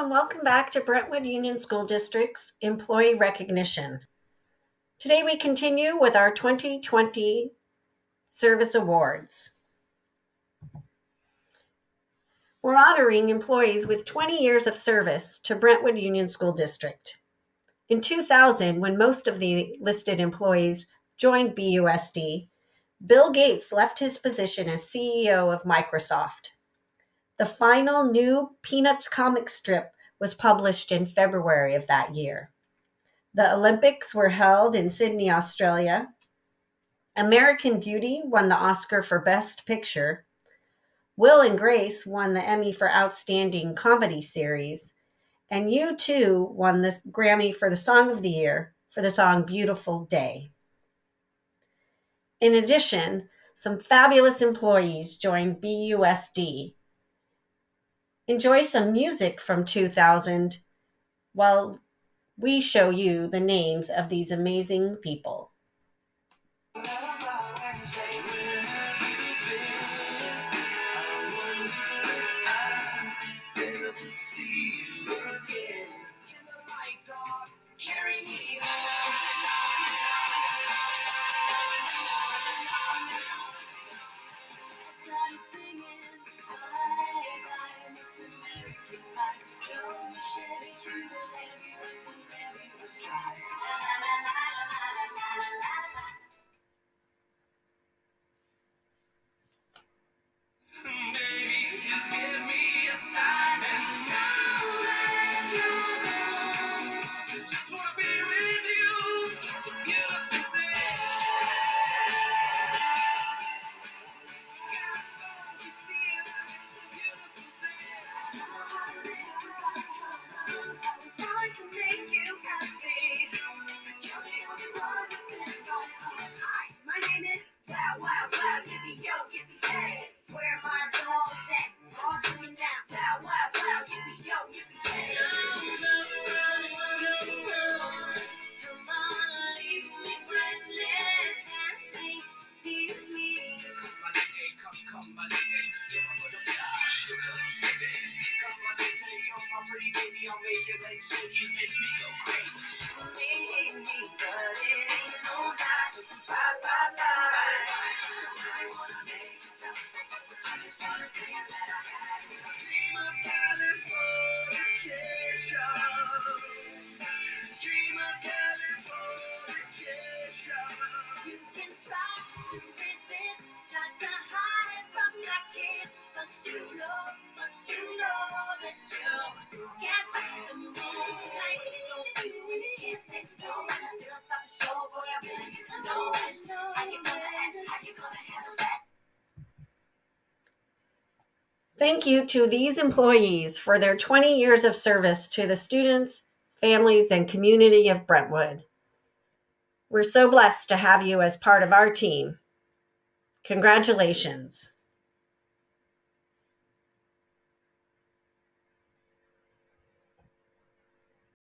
and welcome back to Brentwood Union School District's Employee Recognition. Today we continue with our 2020 Service Awards. We're honoring employees with 20 years of service to Brentwood Union School District. In 2000, when most of the listed employees joined BUSD, Bill Gates left his position as CEO of Microsoft. The final new Peanuts comic strip was published in February of that year. The Olympics were held in Sydney, Australia. American Beauty won the Oscar for Best Picture. Will and Grace won the Emmy for Outstanding Comedy Series. And U2 won the Grammy for the Song of the Year for the song Beautiful Day. In addition, some fabulous employees joined BUSD Enjoy some music from 2000 while we show you the names of these amazing people. Come my you're my butterfly, sugar baby. Come my you're my pretty baby. I'll make it like so you make me go crazy. Me, me, but it ain't no lie. Bye bye. Thank you to these employees for their 20 years of service to the students, families, and community of Brentwood. We're so blessed to have you as part of our team. Congratulations.